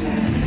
stand.